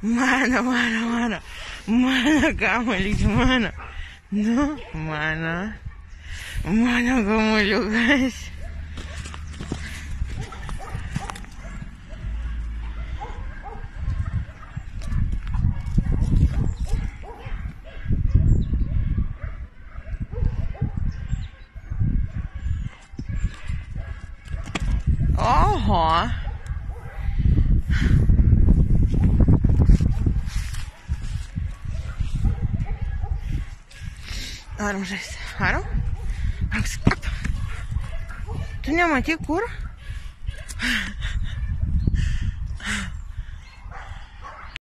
Mano, mano, mano. Mano, kamulit, mano. No, mano. Mano, kamulo, guys. Oho. Арам жесть. Арам? Арам Tu nie macie kur?